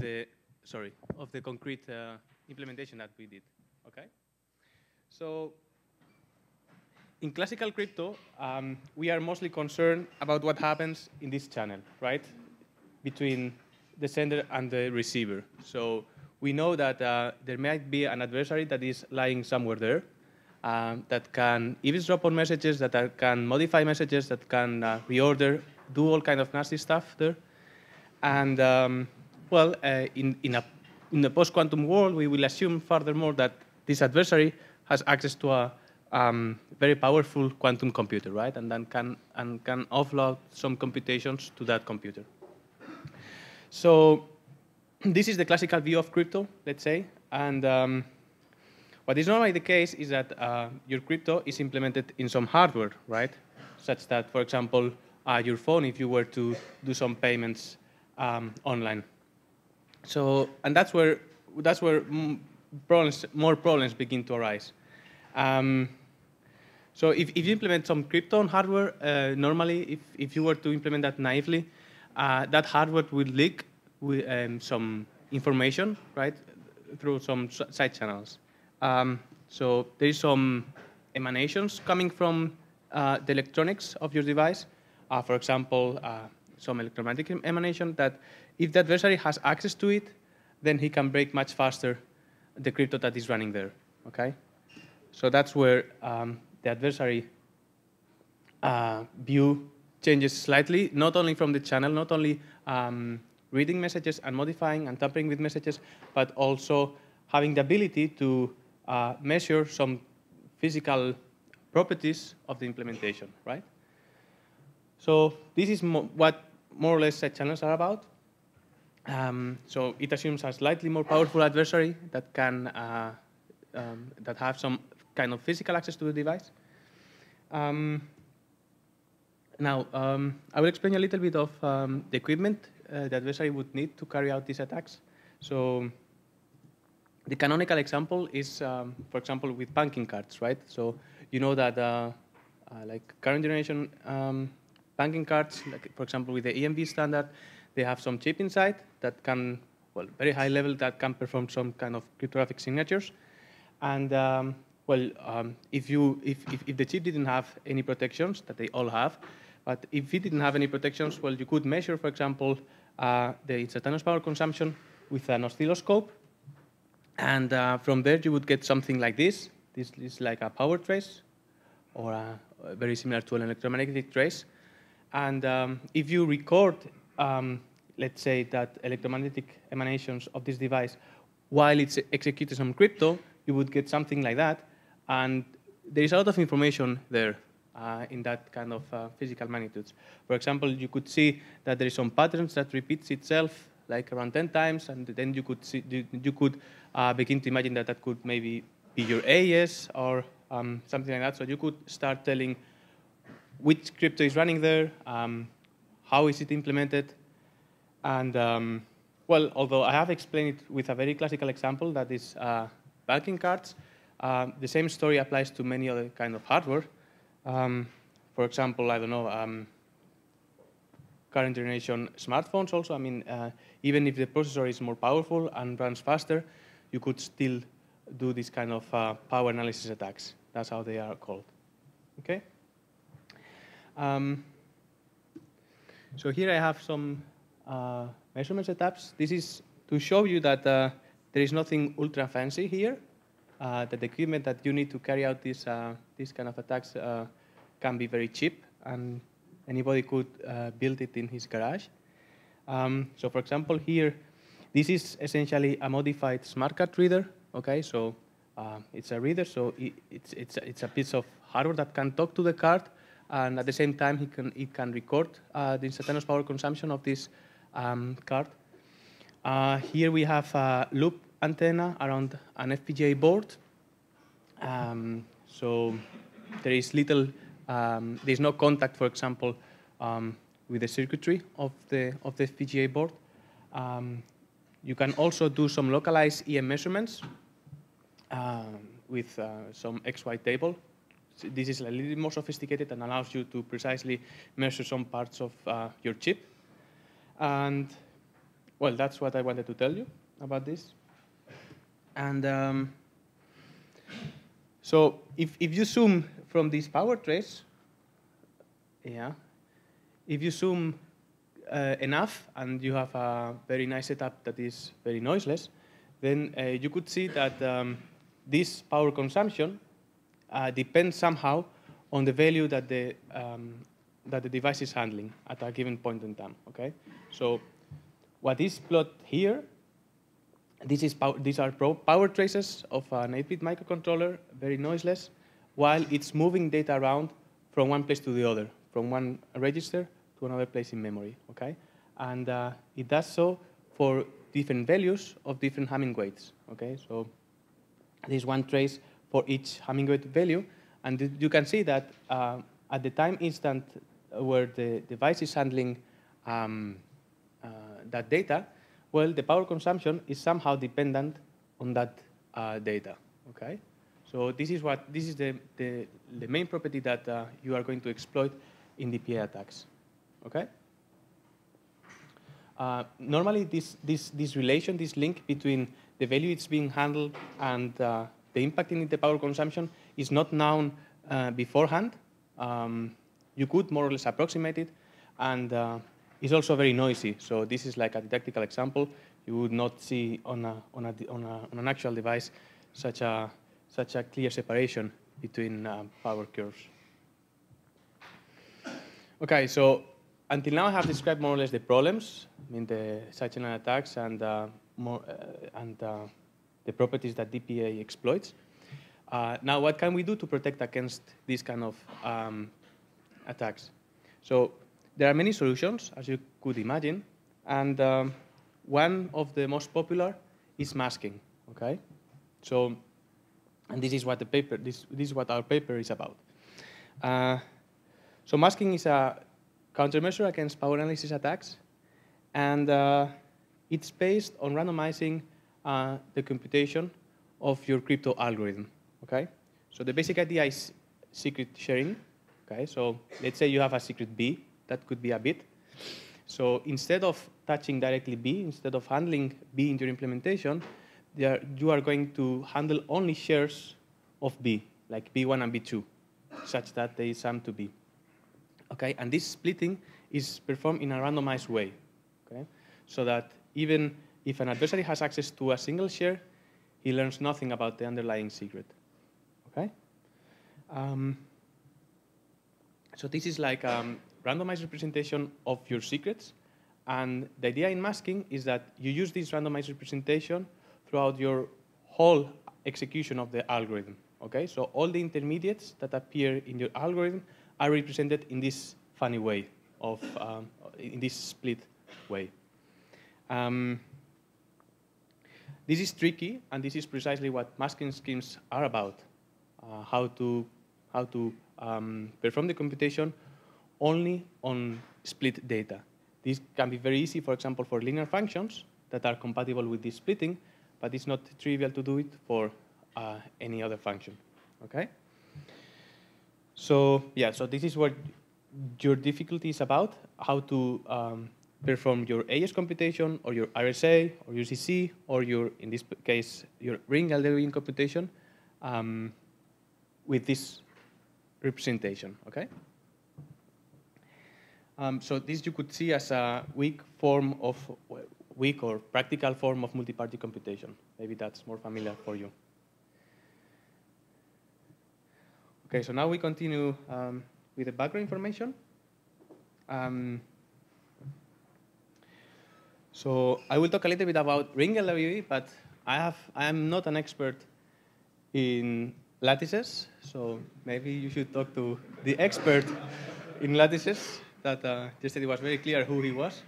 the sorry of the concrete uh, implementation that we did. Okay. So in classical crypto, um, we are mostly concerned about what happens in this channel, right, between the sender and the receiver. So we know that uh, there might be an adversary that is lying somewhere there um, that can eavesdrop on messages, that are, can modify messages, that can uh, reorder, do all kind of nasty stuff there. And um, well, uh, in, in, a, in the post-quantum world, we will assume furthermore that this adversary has access to a um, very powerful quantum computer, right? And then can, and can offload some computations to that computer. So this is the classical view of crypto, let's say. And um, what is normally the case is that uh, your crypto is implemented in some hardware, right? Such that, for example, uh, your phone, if you were to do some payments um, online. So, and that's where, that's where problems, more problems begin to arise. Um, so if, if you implement some crypto on hardware, uh, normally if, if you were to implement that naively, uh, that hardware will leak with, um, some information, right, through some side channels. Um, so there is some emanations coming from uh, the electronics of your device. Uh, for example, uh, some electromagnetic emanation that if the adversary has access to it, then he can break much faster the crypto that is running there, okay? So that's where um, the adversary uh, view changes slightly, not only from the channel, not only um, reading messages and modifying and tampering with messages, but also having the ability to uh, measure some physical properties of the implementation, right? So this is mo what more or less side channels are about. Um, so it assumes a slightly more powerful adversary that can uh, um, that have some kind of physical access to the device. Um, now, um, I will explain a little bit of um, the equipment uh, the adversary would need to carry out these attacks. So the canonical example is, um, for example, with banking cards, right? So you know that uh, uh, like current generation banking cards, like for example with the EMV standard, they have some chip inside that can, well, very high level that can perform some kind of cryptographic signatures. And um, well, um, if, you, if, if, if, the chip didn't have any protections, that they all have, but if it didn't have any protections, well, you could measure, for example, uh, the instantaneous power consumption with an oscilloscope. And uh, from there, you would get something like this. This is like a power trace, or a, very similar to an electromagnetic trace. And um, if you record, um, let's say, that electromagnetic emanations of this device while it's executing some crypto, you would get something like that. And there is a lot of information there uh, in that kind of uh, physical magnitudes. For example, you could see that there is some patterns that repeats itself like around 10 times, and then you could see, you could uh, begin to imagine that that could maybe be your AES or um, something like that. So you could start telling which crypto is running there, um, how is it implemented, and um, well, although I have explained it with a very classical example that is uh, banking cards, um, the same story applies to many other kind of hardware. Um, for example, I don't know, um, current generation smartphones also. I mean, uh, even if the processor is more powerful and runs faster, you could still do this kind of uh, power analysis attacks. That's how they are called. Okay. Um, so here I have some uh, measurement setups. This is to show you that uh, there is nothing ultra fancy here uh, that the equipment that you need to carry out these, uh, these kind of attacks uh, can be very cheap, and anybody could uh, build it in his garage. Um, so for example, here, this is essentially a modified smart card reader. Okay, so it's a reader, so it, it's, it's, it's a piece of hardware that can talk to the card, and at the same time, it can, it can record the instantaneous power consumption of this um, card. here we have a loop antenna around an FPGA board. Um, so there is little, um, there is no contact, for example, um, with the circuitry of the, of the FPGA board. Um, you can also do some localized EM measurements um, with uh, some XY table. This is a little more sophisticated and allows you to precisely measure some parts of uh, your chip. And well, that's what I wanted to tell you about this. And um, so if, if you zoom from this power trace, yeah, if you zoom uh, enough and you have a very nice setup that is very noiseless, then uh, you could see that um, this power consumption uh, depends somehow on the value that the, um, that the device is handling at a given point in time, okay? So what is plot here, this is these are power traces of an 8-bit microcontroller, very noiseless, while it's moving data around from one place to the other, from one register to another place in memory, okay? And uh, it does so for different values of different Hamming weights, okay? So there's one trace for each Hamming weight value, and you can see that uh, at the time instant where the device is handling um, uh, that data, well, the power consumption is somehow dependent on that uh, data, okay? So this is what this is the, the, the main property that uh, you are going to exploit in DPA attacks. Okay. Uh, normally, this this this relation, this link between the value it's being handled and uh, the impact in the power consumption is not known uh, beforehand. Um, you could more or less approximate it, and uh, it's also very noisy. So this is like a didactical example. You would not see on a, on a, on, a, on an actual device such a such a clear separation between uh, power curves. Okay, so until now I have described more or less the problems, I mean the side-channel attacks and, uh, more, uh, and uh, the properties that DPA exploits. Uh, now, what can we do to protect against these kind of um, attacks? So there are many solutions, as you could imagine, and um, one of the most popular is masking. Okay, so and this is what the paper, this, this is what our paper is about. Uh, so masking is a countermeasure against power analysis attacks, and uh, it's based on randomizing uh, the computation of your crypto algorithm. Okay, so the basic idea is secret sharing. Okay, so let's say you have a secret B, that could be a bit. So instead of touching directly B, instead of handling B in your implementation, you are going to handle only shares of B, like B1 and B2, such that they sum to B. Okay, and this splitting is performed in a randomized way. Okay, so that even if an adversary has access to a single share, he learns nothing about the underlying secret. Okay. Um, so this is like a randomized representation of your secrets, and the idea in masking is that you use this randomized representation throughout your whole execution of the algorithm. Okay, so all the intermediates that appear in your algorithm are represented in this funny way of um, in this split way. Um, this is tricky, and this is precisely what masking schemes are about: uh, how to how to um, perform the computation only on split data. This can be very easy, for example, for linear functions that are compatible with this splitting, but it's not trivial to do it for uh, any other function. Okay. So yeah, so this is what your difficulty is about: how to um, perform your AES computation, or your RSA, or ECC, or your in this case your ring LWE computation um, with this representation. Okay. Um, so this you could see as a weak form of weak or practical form of multi-party computation. Maybe that's more familiar for you. Okay, so now we continue um, with the background information. Um, so I will talk a little bit about ring LWE, but I have I am not an expert in lattices, so maybe you should talk to the expert in lattices. That uh, yesterday was very clear who he was,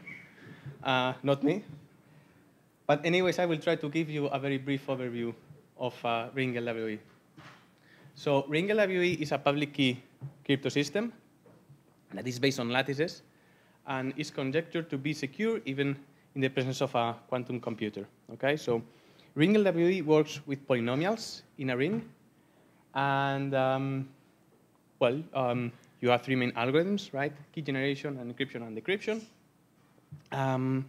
uh, not me. But anyways, I will try to give you a very brief overview of uh, ring LWE. So ring LWE is a public key crypto system that is based on lattices and is conjectured to be secure even in the presence of a quantum computer. Okay, so ring LWE works with polynomials in a ring, and um, well, um, you have three main algorithms, right? Key generation, and encryption, and decryption. Um,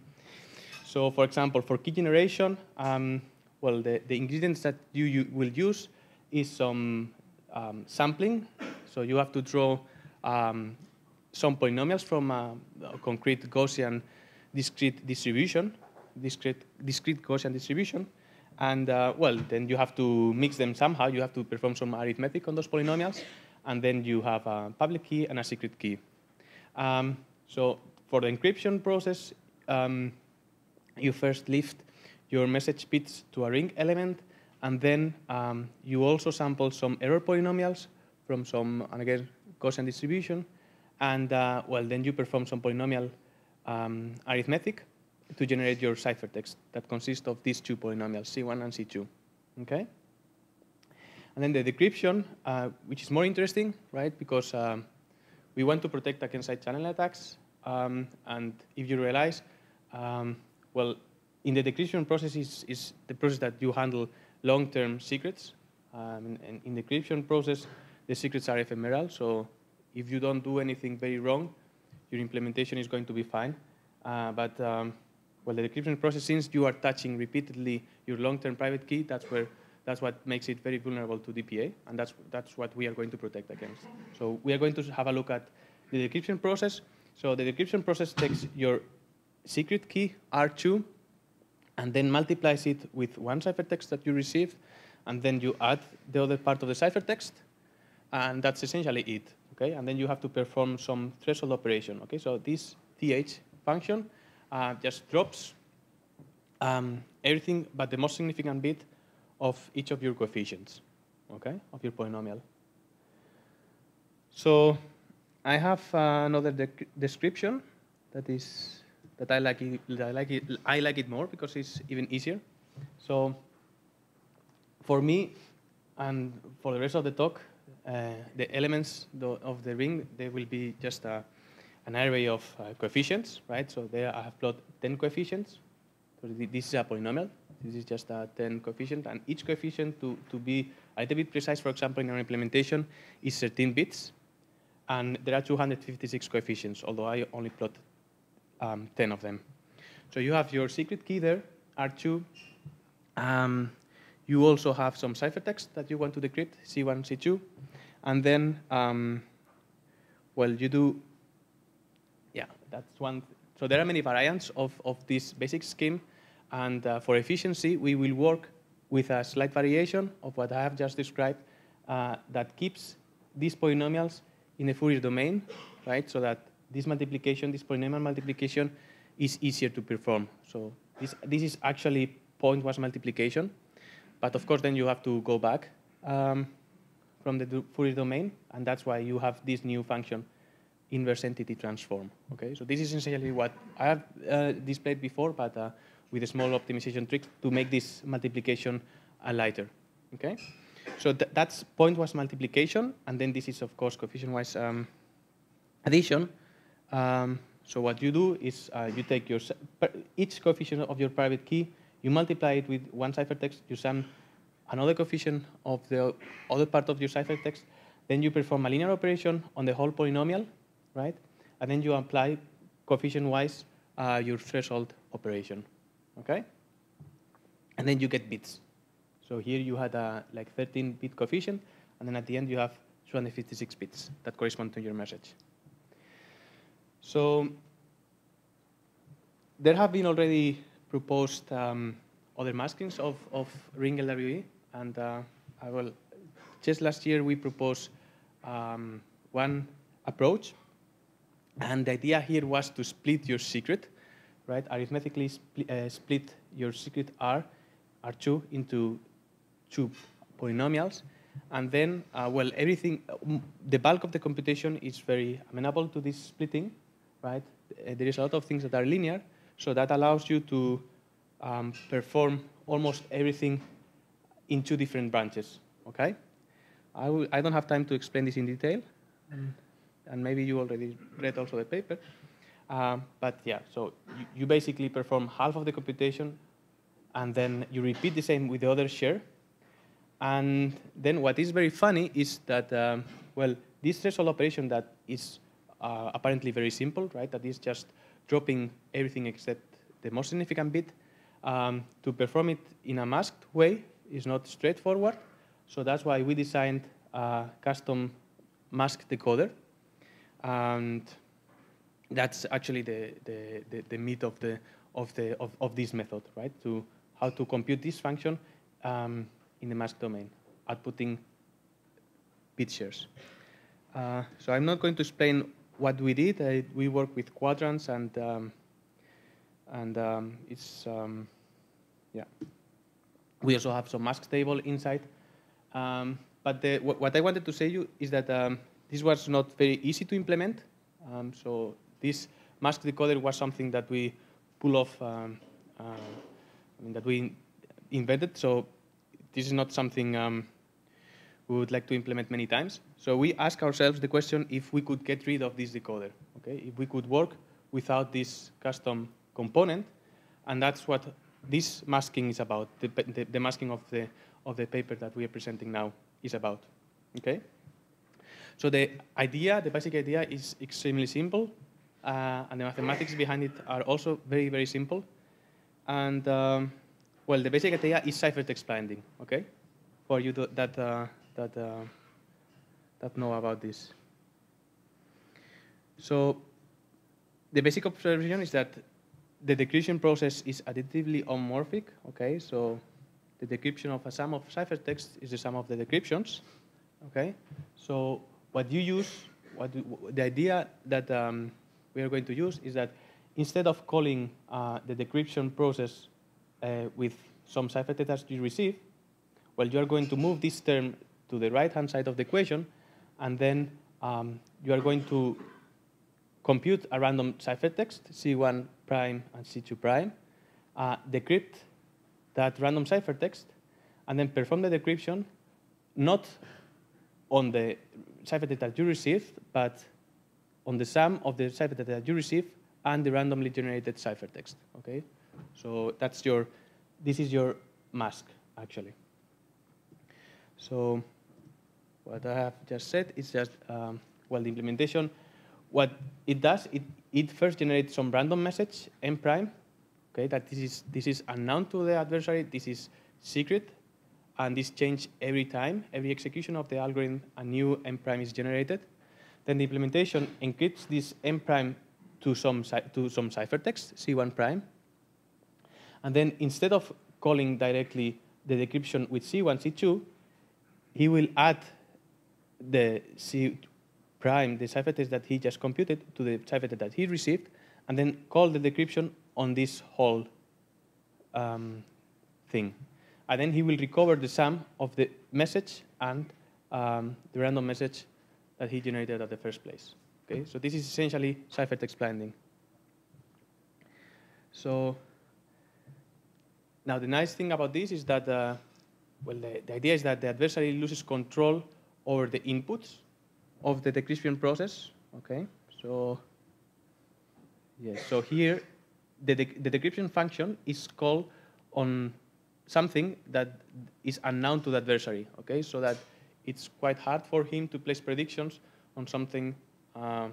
So for example, for key generation, um, well, the, the ingredients that you, you will use is some um, sampling. So you have to draw um, some polynomials from a, a, concrete Gaussian discrete distribution, discrete, discrete Gaussian distribution. And uh, well, then you have to mix them somehow. You have to perform some arithmetic on those polynomials. And then you have a public key and a secret key. Um, so for the encryption process, um, you first lift your message bits to a ring element, and then um, you also sample some error polynomials from some, and again, Gaussian distribution, and uh, well, then you perform some polynomial um, arithmetic to generate your ciphertext that consists of these two polynomials, C1 and C2, okay? And then the decryption, uh, which is more interesting, right? Because um, we want to protect against side channel attacks. Um, and if you realize, um, well, in the decryption process is, is, the process that you handle long-term secrets. Um, and in the decryption process, the secrets are ephemeral. So if you don't do anything very wrong, your implementation is going to be fine. Uh, but um, well, the decryption process, since you are touching repeatedly your long-term private key, that's where that's what makes it very vulnerable to DPA, and that's, that's what we are going to protect against. So we are going to have a look at the decryption process. So the decryption process takes your secret key, R2, and then multiplies it with one ciphertext that you receive, and then you add the other part of the ciphertext, and that's essentially it. Okay, and then you have to perform some threshold operation. Okay, so this th function uh, just drops um, everything but the most significant bit of each of your coefficients, okay, of your polynomial. So I have uh, another de description that is that I like it, I like it I like it more because it's even easier. So for me and for the rest of the talk, uh, the elements of the ring they will be just a, an array of uh, coefficients, right? So there I have plotted 10 coefficients. So this is a polynomial. This is just a 10 coefficient, and each coefficient, to, to be a little bit precise, for example, in our implementation, is 13 bits. And there are 256 coefficients, although I only plot um, 10 of them. So you have your secret key there, R2. Um, you also have some ciphertext that you want to decrypt, C1, C2. And then, um, well, you do, that's one. So there are many variants of, of this basic scheme. And uh, for efficiency, we will work with a slight variation of what I have just described uh, that keeps these polynomials in the Fourier domain, right? So that this multiplication, this polynomial multiplication, is easier to perform. So this, this is actually pointwise multiplication. But of course, then you have to go back um, from the Fourier domain, and that's why you have this new function, inverse NTT transform. Okay, so this is essentially what I have uh, displayed before, but uh, with a small optimization trick to make this multiplication lighter. Okay, so th that's was multiplication, and then this is of course coefficient-wise um, addition. Um, so what you do is uh, you take your each coefficient of your private key, you multiply it with one ciphertext, you sum another coefficient of the other part of your ciphertext, then you perform a linear operation on the whole polynomial, right? And then you apply coefficient-wise uh, your threshold operation okay? And then you get bits. So here you had a like 13-bit coefficient, and then at the end you have 256 bits that correspond to your message. So there have been already proposed um, other maskings of, of ring LWE, and uh, I will, just last year we proposed um, one approach, and the idea here was to split your secret right? Arithmetically spli uh, split your secret R, R2 into two polynomials. And then, uh, well, everything, um, the bulk of the computation is very amenable to this splitting, right? Uh, there is a lot of things that are linear, so that allows you to um, perform almost everything in two different branches, okay? I, I don't have time to explain this in detail, mm. And maybe you already read also the paper. Um, but yeah, so you, you, basically perform half of the computation, and then you repeat the same with the other share. And then what is very funny is that, um, well, this threshold operation that is uh, apparently very simple, right? That is just dropping everything except the most significant bit. Um, to perform it in a masked way is not straightforward, so that's why we designed a custom mask decoder. And that's actually the, the, the, the meat of, the, of, the, of, of this method, right? To how to compute this function um, in the mask domain, outputting shares. Uh, so I'm not going to explain what we did. I, we work with quadrants and um, and um, it's um, yeah. We also have some mask table inside. Um, but the, what I wanted to say you is that um, this was not very easy to implement. Um, so this mask decoder was something that we pull off, um, uh, I mean, that we invented. So this is not something um, we would like to implement many times. So we ask ourselves the question if we could get rid of this decoder, okay? If we could work without this custom component, and that's what this masking is about, the, the, the masking of the, of the paper that we are presenting now is about, okay? So the idea, the basic idea is extremely simple, uh, and the mathematics behind it are also very, very simple. And, um, well, the basic idea is ciphertext blinding, okay? For you to, that, uh, that, uh, that know about this. So the basic observation is that the decryption process is additively homomorphic, okay? So the decryption of a sum of ciphertext is the sum of the decryptions, okay? So what you use, what the idea that um, we are going to use is that instead of calling uh, the decryption process uh, with some ciphertext you receive, well, you are going to move this term to the right-hand side of the equation, and then um, you are going to compute a random ciphertext, C1 prime and C2 prime, uh, decrypt that random ciphertext, and then perform the decryption not on the ciphertext that you received, but on the sum of the ciphertext that you receive and the randomly generated ciphertext. Okay, so that's your. This is your mask actually. So what I have just said is just um, well the implementation. What it does, it it first generates some random message m prime. Okay, that this is this is unknown to the adversary. This is secret, and this change every time, every execution of the algorithm, a new m prime is generated. Then the implementation encrypts this m prime to some to some ciphertext C1 prime, and then instead of calling directly the decryption with C1 C2, he will add the C prime, the ciphertext that he just computed, to the ciphertext that he received, and then call the decryption on this whole um, thing. And then he will recover the sum of the message and um, the random message that he generated at the first place. Okay, so this is essentially ciphertext blinding. So now the nice thing about this is that, uh, well, the, the idea is that the adversary loses control over the inputs of the decryption process. Okay, so yes, so here the, the decryption function is called on something that is unknown to the adversary. Okay, so that it's quite hard for him to place predictions on something uh,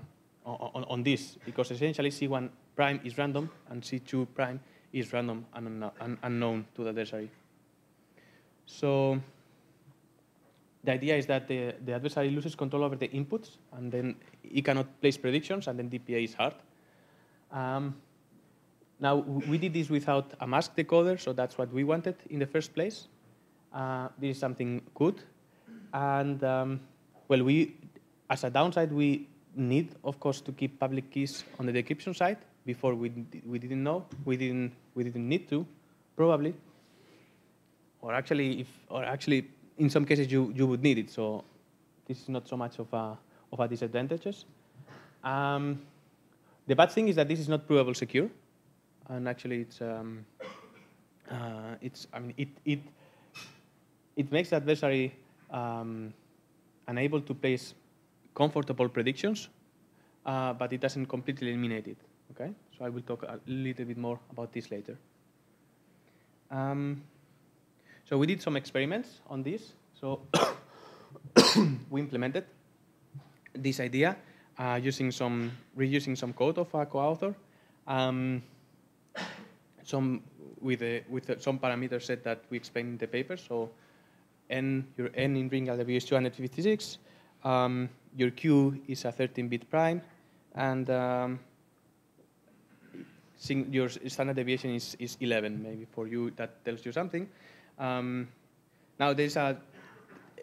on, on, this because essentially C1 prime is random and C2 prime is random and unknown to the adversary. So the idea is that the, the adversary loses control over the inputs, and then he cannot place predictions, and then DPA is hard. Um, now, we did this without a mask decoder, so that's what we wanted in the first place. Uh, this is something good. And, um, well, we, as a downside, we need, of course, to keep public keys on the decryption side. Before we, we didn't know, we didn't, we didn't need to, probably. Or actually, if, or actually, in some cases you, you would need it. So this is not so much of a, of a disadvantages. Um, the bad thing is that this is not provable secure. And actually it's, um, uh, it's I mean, it, it, it makes the adversary um, unable to place comfortable predictions, uh, but it doesn't completely eliminate it. Okay, so I will talk a little bit more about this later. Um, so we did some experiments on this. So we implemented this idea uh, using some reusing some code of a co-author. Um, some with a, with a, some parameter set that we explain in the paper. So n your n in ring LW is 256. Um, your q is a 13-bit prime, and um, your standard deviation is, is 11. Maybe for you that tells you something. Um, now there's a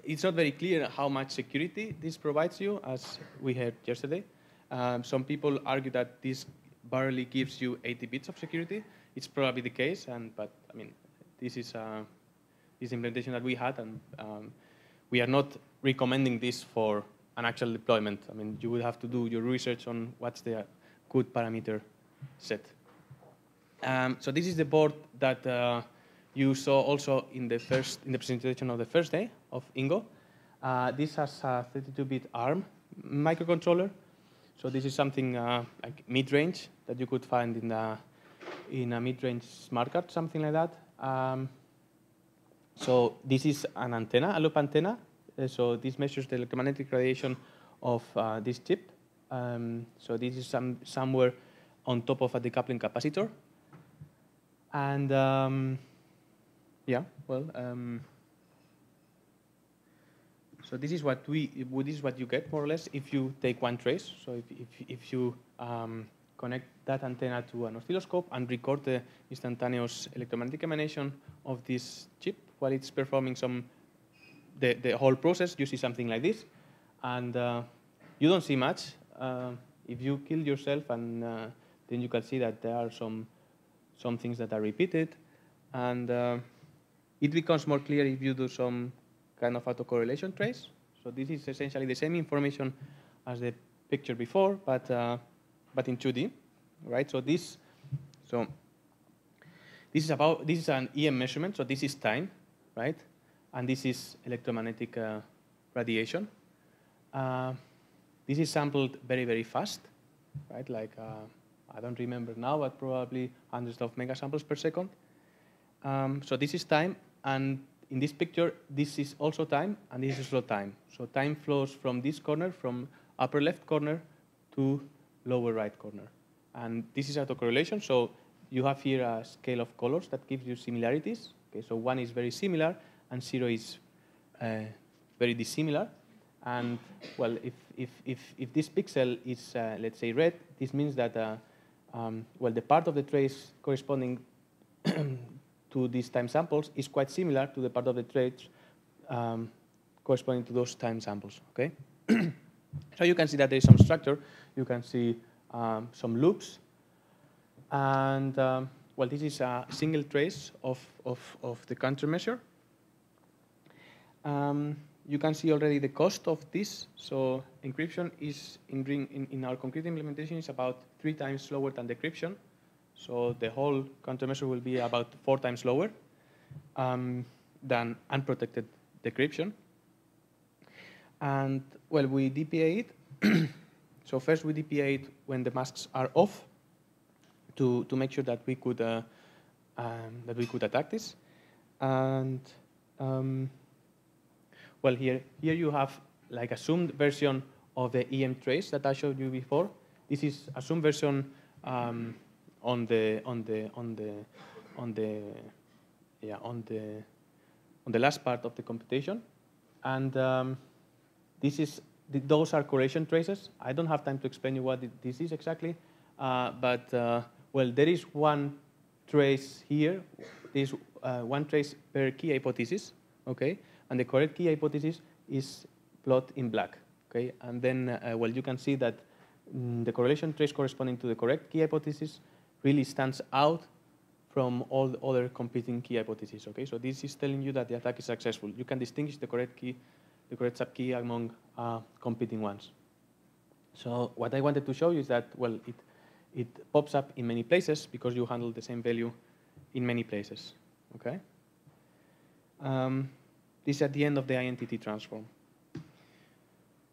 it's not very clear how much security this provides you, as we heard yesterday. Um, some people argue that this barely gives you 80 bits of security. It's probably the case, and but I mean, this is uh, this implementation that we had, and um, we are not recommending this for an actual deployment. I mean, you would have to do your research on what's the good parameter set. Um, so this is the board that uh, you saw also in the first in the presentation of the first day of Ingo. Uh, this has a 32-bit ARM microcontroller. So this is something uh, like mid-range that you could find in a, in a mid-range smart card, something like that. Um, so this is an antenna, a loop antenna. Uh, so this measures the electromagnetic radiation of uh, this chip. Um, so this is some, somewhere on top of a decoupling capacitor. And um, yeah, well, um, so this is what we, this is what you get more or less if you take one trace. So if, if, if you um, connect that antenna to an oscilloscope and record the instantaneous electromagnetic emanation of this chip while it's performing some, the, the whole process, you see something like this. And uh, you don't see much. Uh, if you kill yourself, and uh, then you can see that there are some, some things that are repeated. And uh, it becomes more clear if you do some kind of autocorrelation trace. So this is essentially the same information as the picture before, but uh, but in 2D, right? So this, so this is about this is an EM measurement. So this is time, right? And this is electromagnetic uh, radiation. Uh, this is sampled very very fast, right? Like uh, I don't remember now, but probably hundreds of megasamples per second. Um, so this is time, and in this picture, this is also time, and this is also time. So time flows from this corner, from upper left corner to lower right corner. And this is autocorrelation, so you have here a scale of colors that gives you similarities. Okay, so one is very similar, and zero is uh, very dissimilar. And well, if, if, if, if this pixel is, uh, let's say, red, this means that, uh, um, well, the part of the trace corresponding to these time samples is quite similar to the part of the trace um, corresponding to those time samples, okay? so you can see that there is some structure. You can see um, some loops. And, um, well, this is a single trace of, of, of the countermeasure. Um, you can see already the cost of this. So encryption is in, in, in our concrete implementation is about three times slower than decryption. So the whole countermeasure will be about four times lower um, than unprotected decryption. And well, we DPA it. so first we DPA it when the masks are off to, to make sure that we could uh, um, that we could attack this. And um, well, here here you have like assumed version of the EM trace that I showed you before. This is assumed version um, on the on the on the on the yeah on the on the last part of the computation, and um, this is those are correlation traces. I don't have time to explain you what this is exactly, uh, but uh, well, there is one trace here. There is uh, one trace per key hypothesis, okay, and the correct key hypothesis is plot in black, okay, and then uh, well, you can see that mm, the correlation trace corresponding to the correct key hypothesis really stands out from all the other competing key hypotheses. Okay, so this is telling you that the attack is successful. You can distinguish the correct key, the correct subkey among uh, competing ones. So what I wanted to show you is that well, it it pops up in many places because you handle the same value in many places. Okay. Um, this is at the end of the INTT transform.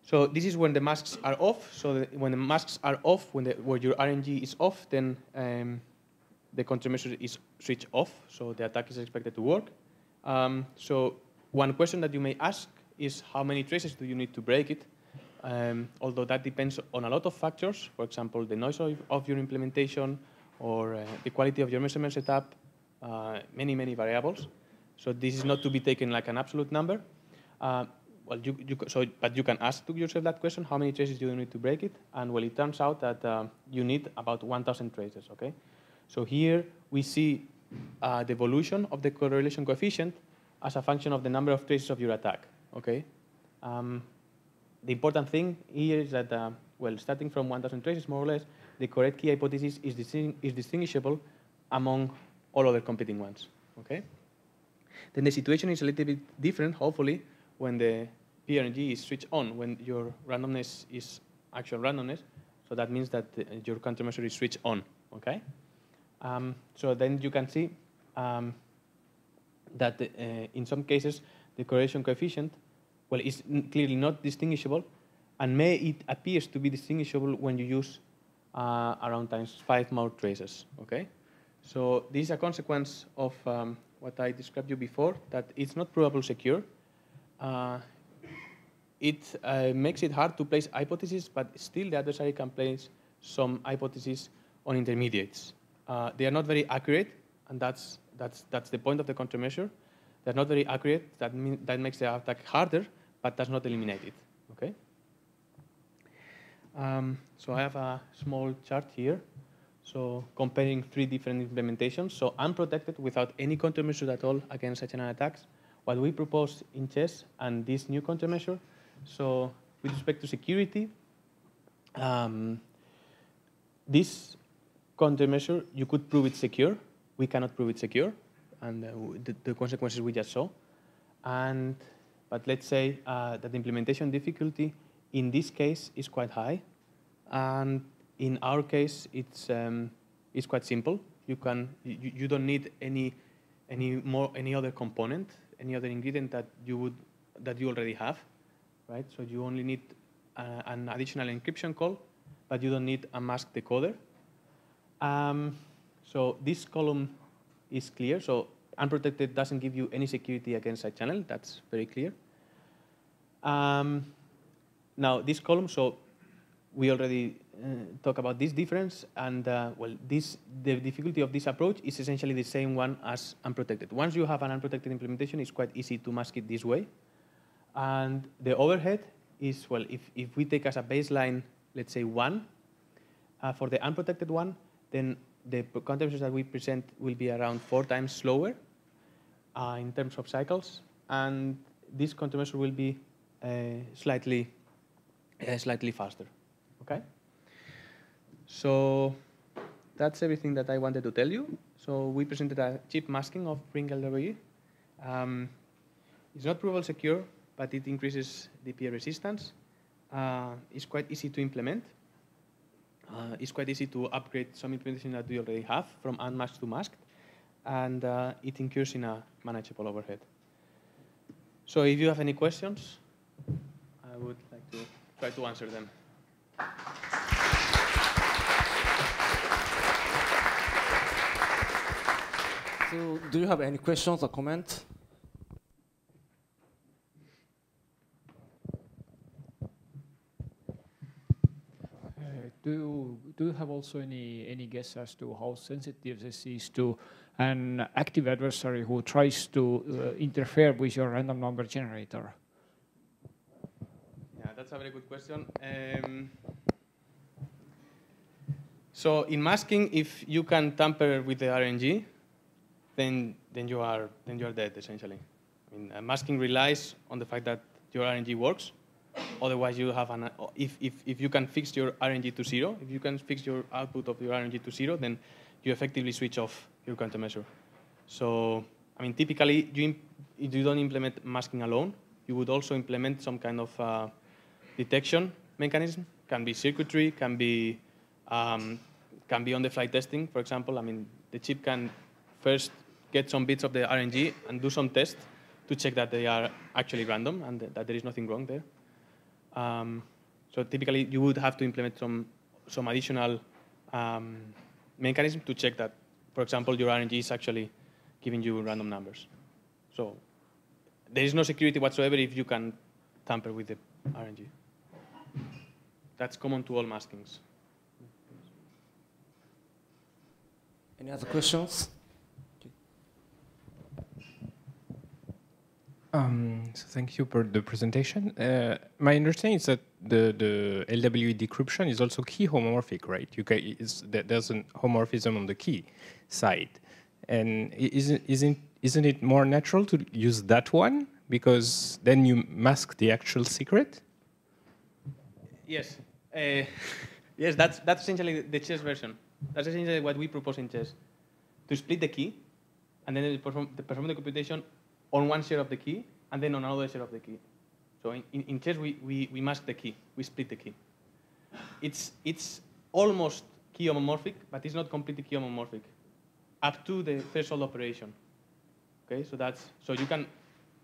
So this is when the masks are off. So when the masks are off, when, the, when your RNG is off, then um, the countermeasure is switched off. So the attack is expected to work. Um, so one question that you may ask is how many traces do you need to break it? Um, although that depends on a lot of factors. For example, the noise of, of your implementation, or uh, the quality of your measurement setup, uh, many, many variables. So this is not to be taken like an absolute number. Uh, well, you, you, so, but you can ask to yourself that question, how many traces do you need to break it? And well, it turns out that uh, you need about 1,000 traces, okay? So here we see uh, the evolution of the correlation coefficient as a function of the number of traces of your attack, okay? Um, the important thing here is that, uh, well, starting from 1,000 traces, more or less, the correct key hypothesis is, disting is distinguishable among all other competing ones, okay? Then the situation is a little bit different, hopefully, when the PRNG is switched on, when your randomness is actual randomness. So that means that the, your countermeasure is switched on, okay? Um, so then you can see um, that uh, in some cases, the correlation coefficient, well, is clearly not distinguishable, and may it appears to be distinguishable when you use uh, around times five more traces, okay? So this is a consequence of um, what I described you before, that it's not provable secure. Uh, it uh, makes it hard to place hypotheses, but still the adversary can place some hypotheses on intermediates. Uh, they are not very accurate, and that's, that's, that's the point of the countermeasure. They're not very accurate. That, mean, that makes the attack harder, but does not eliminate it. Okay. Um, so I have a small chart here. So comparing three different implementations. So unprotected without any countermeasure at all against HNI attacks. What we propose in CHES and this new countermeasure. So with respect to security, um, this countermeasure, you could prove it secure. We cannot prove it secure, and uh, the, the, consequences we just saw. And but let's say uh, that the implementation difficulty in this case is quite high, and in our case, it's um, it's quite simple. You can you, you don't need any any more any other component, any other ingredient that you would that you already have, right? So you only need uh, an additional encryption call, but you don't need a mask decoder. Um, so this column is clear. So unprotected doesn't give you any security against side channel. That's very clear. Um, now this column, so we already uh, talk about this difference, and uh, well, this the difficulty of this approach is essentially the same one as unprotected. Once you have an unprotected implementation, it's quite easy to mask it this way. And the overhead is, well, if, if we take as a baseline, let's say one, uh, for the unprotected one, then the countermeasures that we present will be around four times slower uh, in terms of cycles, and this countermeasure will be uh, slightly, uh, slightly faster. Okay. So that's everything that I wanted to tell you. So we presented a cheap masking of Ring LWE. Um, it's not provable secure, but it increases DPA resistance. Uh, it's quite easy to implement. Uh, it's quite easy to upgrade some implementation that we already have from unmasked to masked, and uh, it incurs in a manageable overhead. So if you have any questions, I would like to try to answer them. So, do you have any questions or comments? Uh, do you, have also any any guess as to how sensitive this is to an active adversary who tries to uh, interfere with your random number generator? Yeah, that's a very good question. Um, so in masking, if you can tamper with the RNG, then then you are then you are dead essentially. I mean, masking relies on the fact that your RNG works. Otherwise, you have an if if if you can fix your RNG to zero, if you can fix your output of your RNG to zero, then you effectively switch off your countermeasure. So I mean, typically you you don't implement masking alone. You would also implement some kind of uh, detection mechanism. Can be circuitry, can be um, can be on-the-fly testing, for example. I mean, the chip can first get some bits of the RNG and do some tests to check that they are actually random and that there is nothing wrong there. Um, so typically, you would have to implement some some additional um, mechanism to check that, for example, your RNG is actually giving you random numbers. So there is no security whatsoever if you can tamper with the RNG. That's common to all maskings. Any other questions? Um, so thank you for the presentation. Uh, my understanding is that the, the LWE decryption is also key homomorphic, right? You can, there's a homomorphism on the key side. And isn't, isn't, isn't it more natural to use that one? Because then you mask the actual secret? Yes. Uh, yes, that's, that's essentially the CHES version. That's essentially what we propose in CHES. To split the key, and then perform, perform the computation on one share of the key, and then on another share of the key. So in, in, in CHES, we, we, we mask the key. We split the key. It's, it's almost key homomorphic, but it's not completely key homomorphic, up to the threshold operation. Okay, so that's, so you can,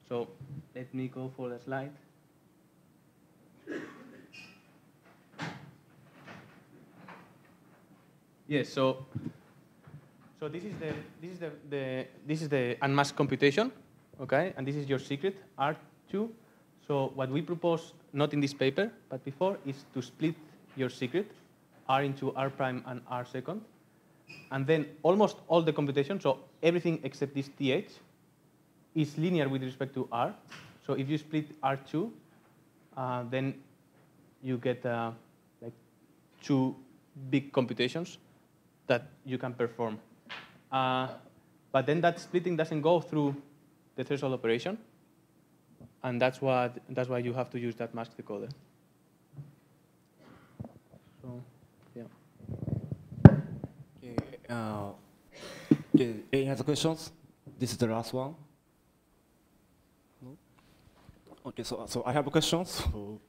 so let me go for the slide. Yes, so so this is the this is the, the this is the unmasked computation, okay, and this is your secret R2. So what we propose, not in this paper, but before, is to split your secret R into R prime and R second, and then almost all the computation, so everything except this TH, is linear with respect to R. So if you split R2, uh, then you get uh, like two big computations that you can perform. Uh, but then that splitting doesn't go through the threshold operation, and that's what that's why you have to use that mask decoder. So, yeah. Okay, uh, okay, any other questions? This is the last one. No? Okay, so so I have a question. So,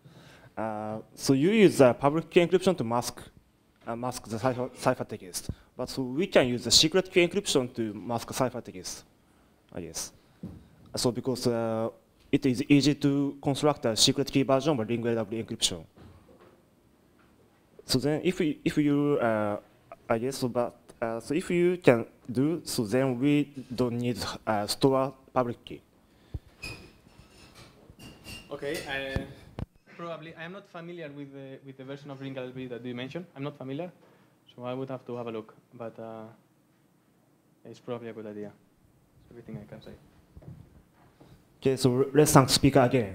uh, so you use uh, public key encryption to mask uh, mask the cipher, cipher text. But so we can use the secret key encryption to mask cipher text, I guess. So because uh, it is easy to construct a secret key version of ring-LWE encryption. So then if, we, if you, uh, I guess, so but, uh, so if you can do, so then we don't need uh, store public key. Okay. Uh, probably. I am not familiar with the, with the version of ring that you mentioned. I'm not familiar, so I would have to have a look. But uh, it's probably a good idea. That's everything I can say. Okay, so let's thank speaker again.